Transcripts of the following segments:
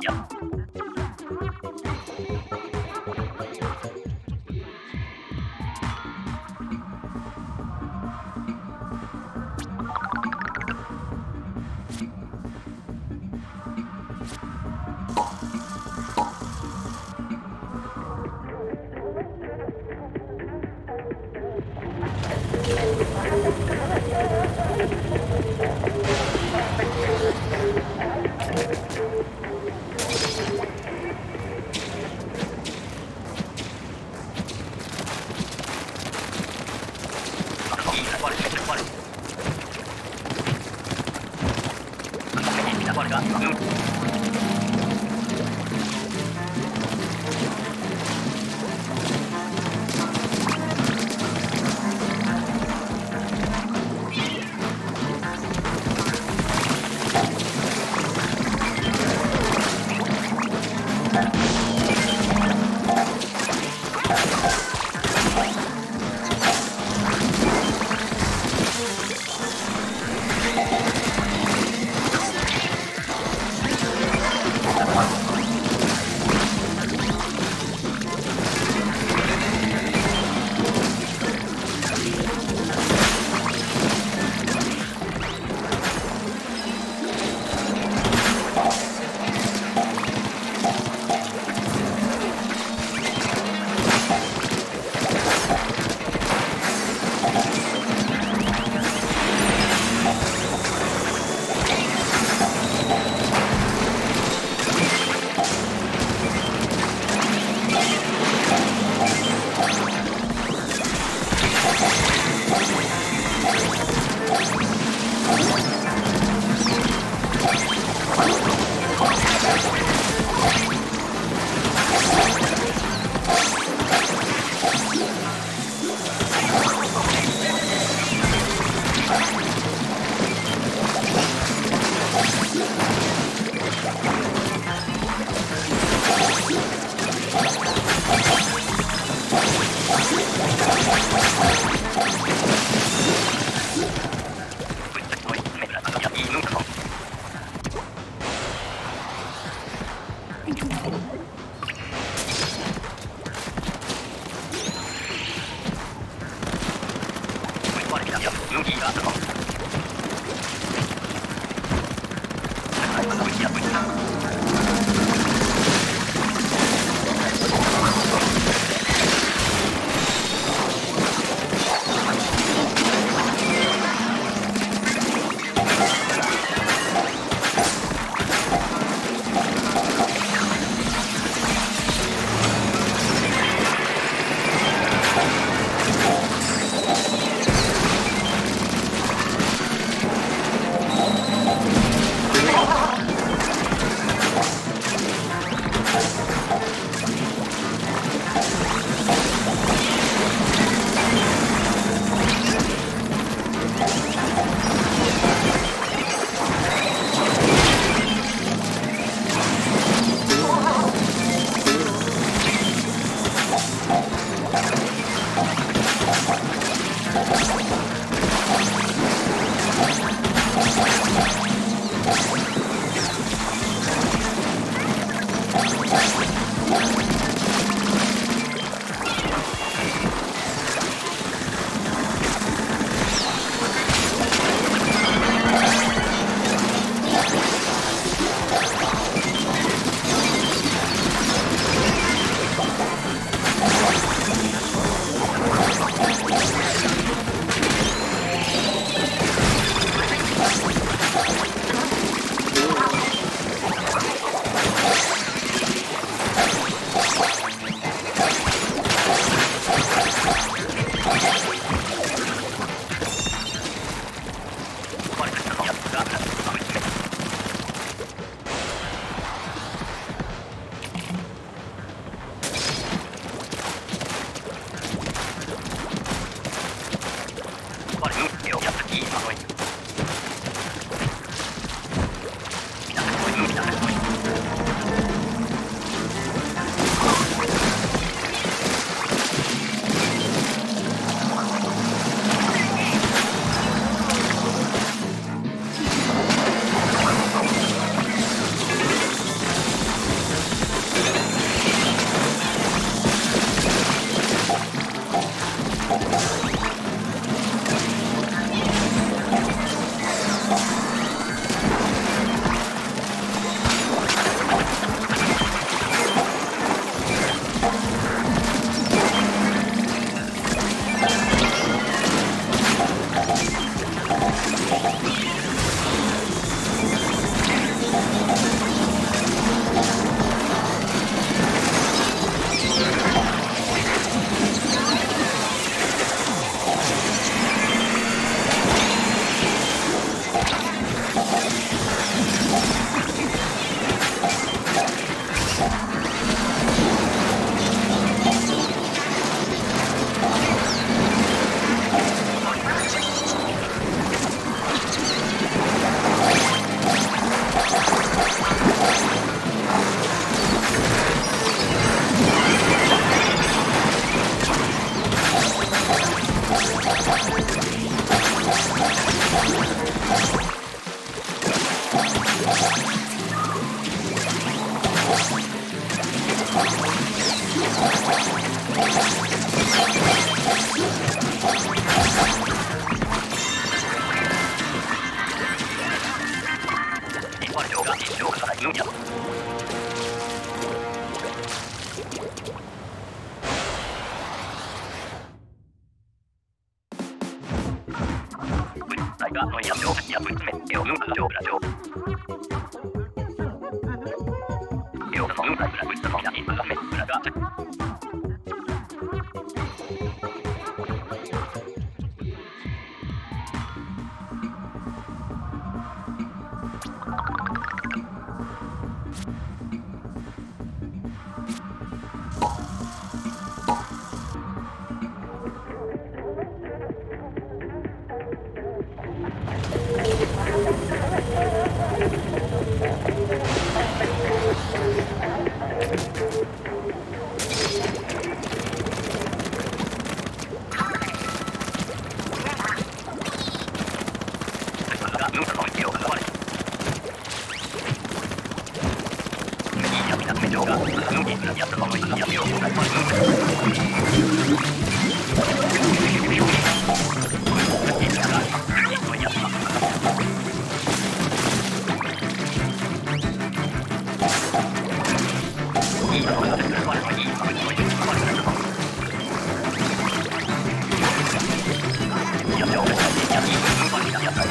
Yep.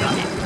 Yeah.